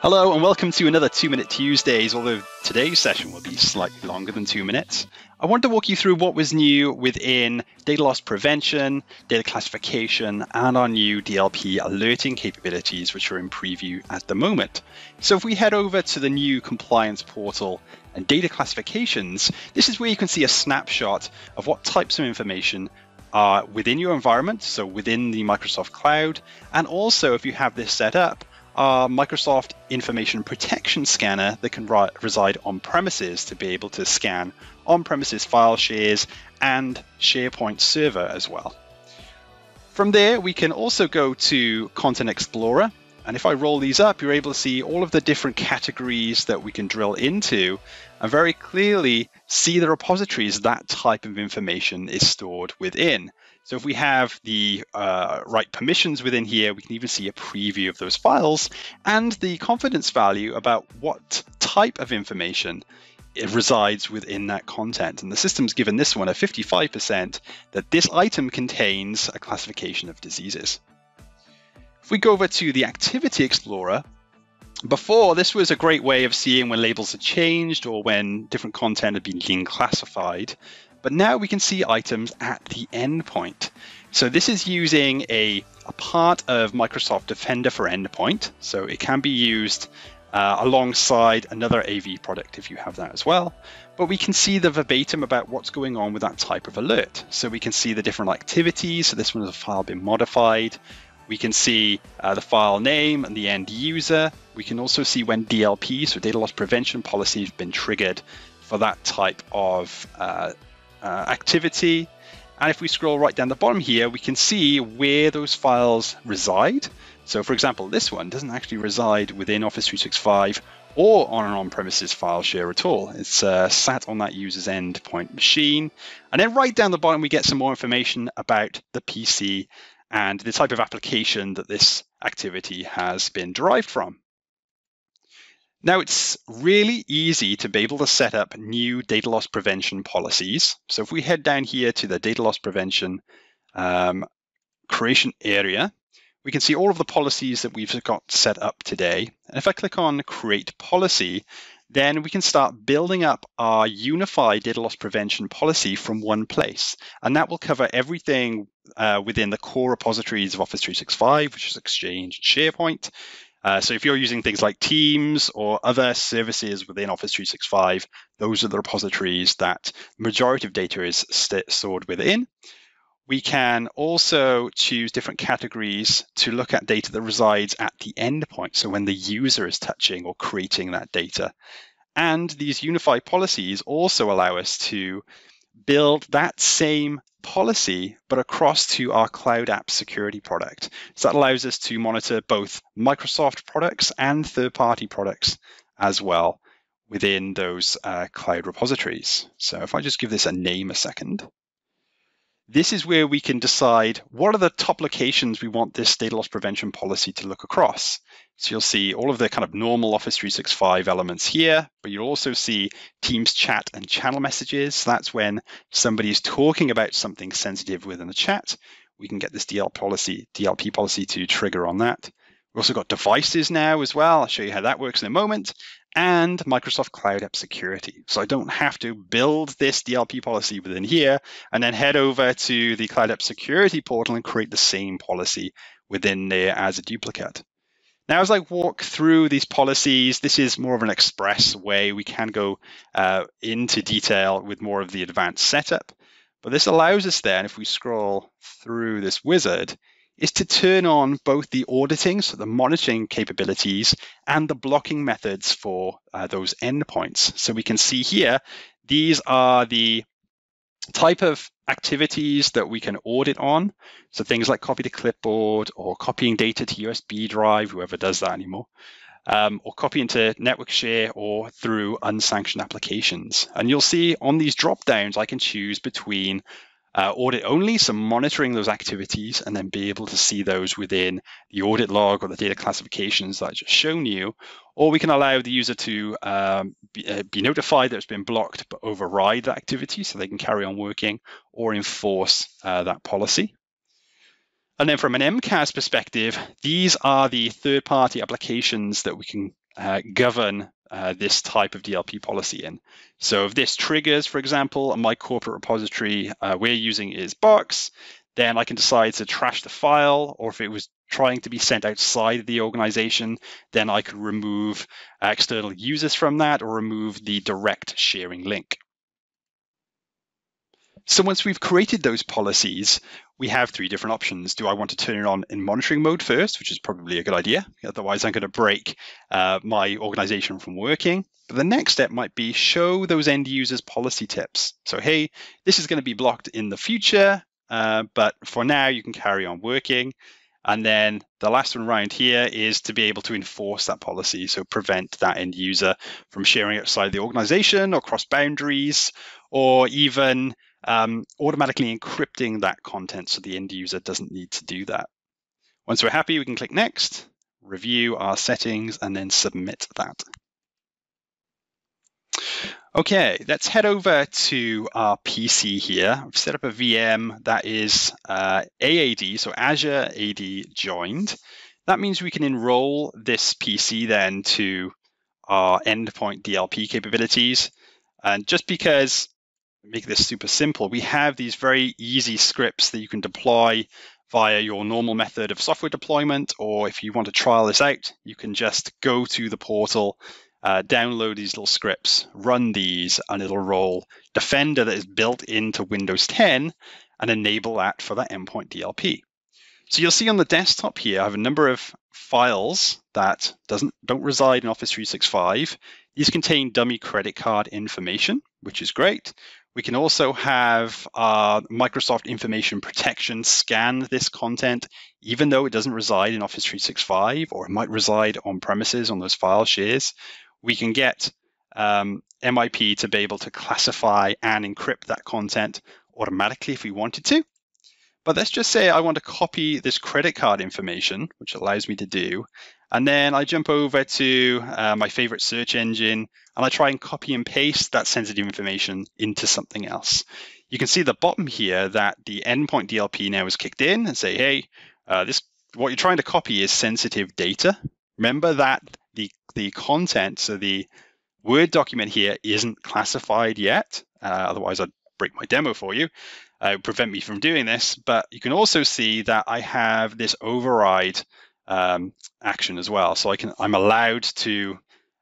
Hello and welcome to another 2 Minute Tuesdays, although today's session will be slightly longer than 2 minutes. I wanted to walk you through what was new within data loss prevention, data classification, and our new DLP alerting capabilities, which are in preview at the moment. So if we head over to the new compliance portal and data classifications, this is where you can see a snapshot of what types of information are within your environment, so within the Microsoft Cloud, and also if you have this set up, Microsoft Information Protection Scanner that can reside on premises to be able to scan on premises file shares and SharePoint server as well. From there, we can also go to Content Explorer. And if I roll these up, you're able to see all of the different categories that we can drill into and very clearly see the repositories that type of information is stored within. So if we have the uh, right permissions within here, we can even see a preview of those files and the confidence value about what type of information it resides within that content. And the system's given this one a 55% that this item contains a classification of diseases. If we go over to the Activity Explorer, before this was a great way of seeing when labels had changed or when different content had been classified. But now we can see items at the endpoint. So this is using a, a part of Microsoft Defender for Endpoint. So it can be used uh, alongside another AV product if you have that as well. But we can see the verbatim about what's going on with that type of alert. So we can see the different activities. So this one is a file being modified. We can see uh, the file name and the end user. We can also see when DLP, so data loss prevention policy, has been triggered for that type of uh, uh, activity. And if we scroll right down the bottom here, we can see where those files reside. So for example, this one doesn't actually reside within Office 365 or on an on-premises file share at all. It's uh, sat on that user's endpoint machine. And then right down the bottom, we get some more information about the PC and the type of application that this activity has been derived from. Now, it's really easy to be able to set up new data loss prevention policies. So if we head down here to the data loss prevention um, creation area, we can see all of the policies that we've got set up today. And if I click on create policy, then we can start building up our unified data loss prevention policy from one place. And that will cover everything uh, within the core repositories of Office 365, which is Exchange and SharePoint. Uh, so if you're using things like Teams or other services within Office 365, those are the repositories that majority of data is st- stored within. We can also choose different categories to look at data that resides at the endpoint. So when the user is touching or creating that data. And these unified policies also allow us to build that same policy, but across to our Cloud App Security product. So that allows us to monitor both Microsoft products and third party products as well within those uh, cloud repositories. So if I just give this a name a second. This is where we can decide what are the top locations we want this data loss prevention policy to look across. So you'll see all of the kind of normal Office 365 elements here, but you'll also see Teams chat and channel messages. That's when somebody is talking about something sensitive within the chat. We can get this DL policy, DLP policy to trigger on that. We've also got devices now as well. I'll show you how that works in a moment and Microsoft Cloud App Security. So I don't have to build this DLP policy within here and then head over to the Cloud App Security portal and create the same policy within there as a duplicate. Now, as I walk through these policies, this is more of an express way. We can go uh, into detail with more of the advanced setup, but this allows us then, if we scroll through this wizard, is to turn on both the auditing, so the monitoring capabilities, and the blocking methods for uh, those endpoints. So we can see here, these are the type of activities that we can audit on. So things like copy to clipboard or copying data to USB drive, whoever does that anymore, um, or copy into network share or through unsanctioned applications. And you'll see on these drop downs, I can choose between uh, audit only, so monitoring those activities and then be able to see those within the audit log or the data classifications that I just shown you. Or we can allow the user to um, be, uh, be, notified that it's been blocked, but override that activity so they can carry on working or enforce uh, that policy. And then from an MCAS perspective, these are the third-party applications that we can uh, govern uh, this type of DLP policy in. So if this triggers, for example, my corporate repository uh, we're using is Box, then I can decide to trash the file, or if it was trying to be sent outside the organization, then I could remove external users from that or remove the direct sharing link. So once we've created those policies, we have three different options. Do I want to turn it on in monitoring mode first, which is probably a good idea. Otherwise, I'm going to break uh, my organization from working. But the next step might be show those end users policy tips. So, hey, this is going to be blocked in the future, uh, but for now, you can carry on working. And then the last one around here is to be able to enforce that policy. So prevent that end user from sharing outside the organization or cross boundaries, or even um, automatically encrypting that content so the end user doesn't need to do that. Once we're happy, we can click next, review our settings, and then submit that. Okay, let's head over to our PC here. I've set up a VM that is uh, AAD, so Azure AD joined. That means we can enroll this PC then to our endpoint DLP capabilities. And just because make this super simple, we have these very easy scripts that you can deploy via your normal method of software deployment, or if you want to trial this out, you can just go to the portal, uh, download these little scripts, run these, and it'll roll Defender that is built into Windows 10 and enable that for that endpoint DLP. So you'll see on the desktop here, I have a number of files that doesn't don't reside in Office 365. These contain dummy credit card information, which is great. We can also have uh, Microsoft Information Protection scan this content, even though it doesn't reside in Office 365 or it might reside on premises on those file shares. We can get um, MIP to be able to classify and encrypt that content automatically if we wanted to. But let's just say I want to copy this credit card information, which allows me to do, and then I jump over to uh, my favorite search engine and I try and copy and paste that sensitive information into something else. You can see the bottom here that the endpoint DLP now is kicked in and say, hey, uh, this what you're trying to copy is sensitive data. Remember that the, the content, so the Word document here isn't classified yet. Uh, otherwise, I'd break my demo for you. Uh, prevent me from doing this. But you can also see that I have this override um, action as well. So I can I'm allowed to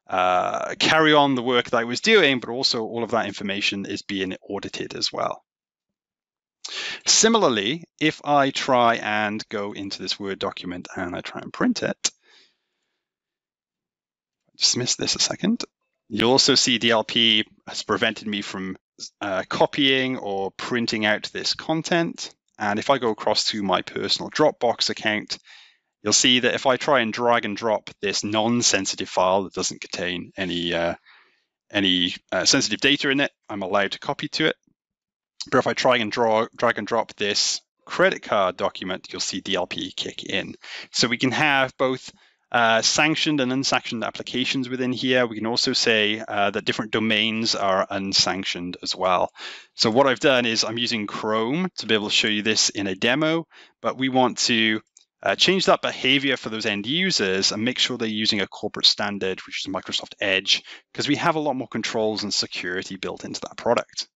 uh, carry on the work that I was doing, but also all of that information is being audited as well. Similarly, if I try and go into this Word document and I try and print it, dismiss this a second. You'll also see DLP has prevented me from uh, copying or printing out this content. And if I go across to my personal Dropbox account, you'll see that if I try and drag and drop this non-sensitive file that doesn't contain any uh, any uh, sensitive data in it, I'm allowed to copy to it. But if I try and draw, drag and drop this credit card document, you'll see DLP kick in. So we can have both uh, sanctioned and unsanctioned applications within here. We can also say uh, that different domains are unsanctioned as well. So what I've done is I'm using Chrome to be able to show you this in a demo, but we want to uh, change that behavior for those end users and make sure they're using a corporate standard, which is Microsoft Edge, because we have a lot more controls and security built into that product.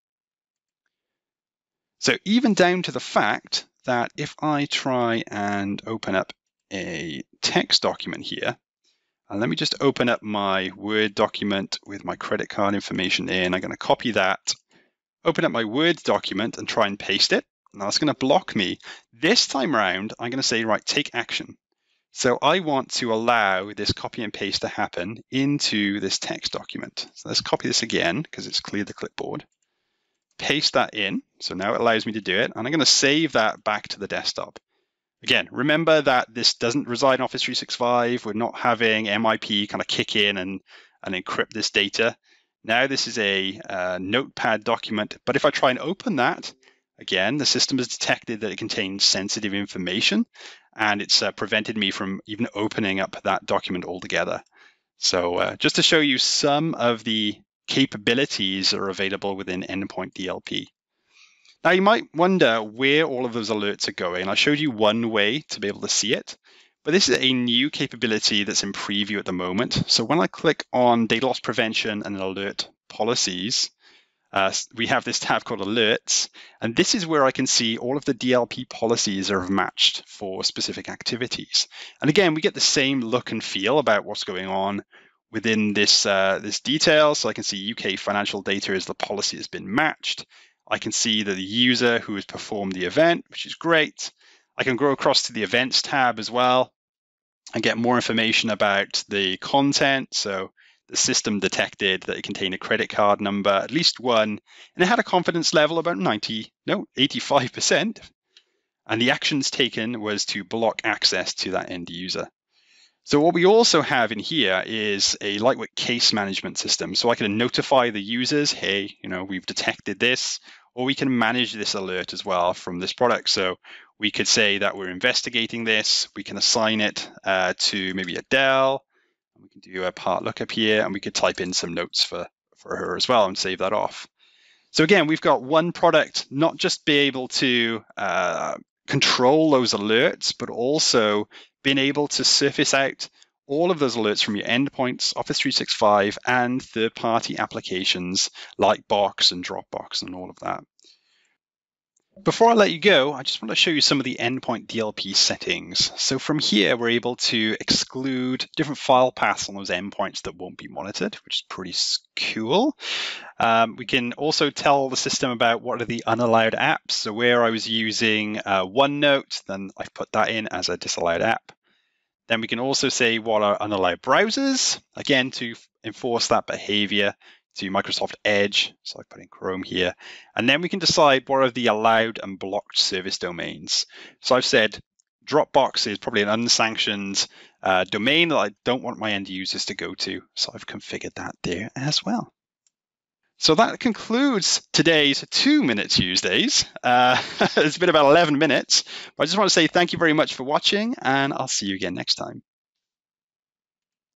So even down to the fact that if I try and open up a text document here, and let me just open up my Word document with my credit card information in. I'm going to copy that, open up my Word document and try and paste it. Now that's going to block me. This time around, I'm going to say, right, take action. So I want to allow this copy and paste to happen into this text document. So let's copy this again because it's cleared the clipboard. Paste that in. So now it allows me to do it. And I'm going to save that back to the desktop. Again, remember that this doesn't reside in Office 365. We're not having MIP kind of kick in and, and encrypt this data. Now this is a uh, notepad document, but if I try and open that, Again, the system has detected that it contains sensitive information and it's uh, prevented me from even opening up that document altogether. So uh, just to show you some of the capabilities that are available within Endpoint DLP. Now you might wonder where all of those alerts are going. I showed you one way to be able to see it, but this is a new capability that's in preview at the moment. So when I click on data loss prevention and alert policies, uh, we have this tab called alerts, and this is where I can see all of the DLP policies are matched for specific activities. And again, we get the same look and feel about what's going on within this, uh, this detail. So I can see UK financial data is the policy has been matched. I can see that the user who has performed the event, which is great. I can go across to the events tab as well and get more information about the content. So the system detected that it contained a credit card number, at least one, and it had a confidence level about 90, no, 85%. And the actions taken was to block access to that end user. So what we also have in here is a lightweight case management system. So I can notify the users, hey, you know, we've detected this, or we can manage this alert as well from this product. So we could say that we're investigating this. We can assign it uh, to maybe a we can do a part lookup here and we could type in some notes for, for her as well and save that off. So again, we've got one product, not just be able to uh, control those alerts, but also being able to surface out all of those alerts from your endpoints, Office 365, and third-party applications like Box and Dropbox and all of that. Before I let you go, I just want to show you some of the endpoint DLP settings. So from here, we're able to exclude different file paths on those endpoints that won't be monitored, which is pretty cool. Um, we can also tell the system about what are the unallowed apps. So where I was using uh, OneNote, then I've put that in as a disallowed app. Then we can also say what are unallowed browsers, again, to enforce that behavior to Microsoft Edge. So I put in Chrome here. And then we can decide what are the allowed and blocked service domains. So I've said Dropbox is probably an unsanctioned uh, domain that I don't want my end users to go to. So I've configured that there as well. So that concludes today's two minute Tuesdays. Uh, it's been about 11 minutes, but I just want to say thank you very much for watching and I'll see you again next time.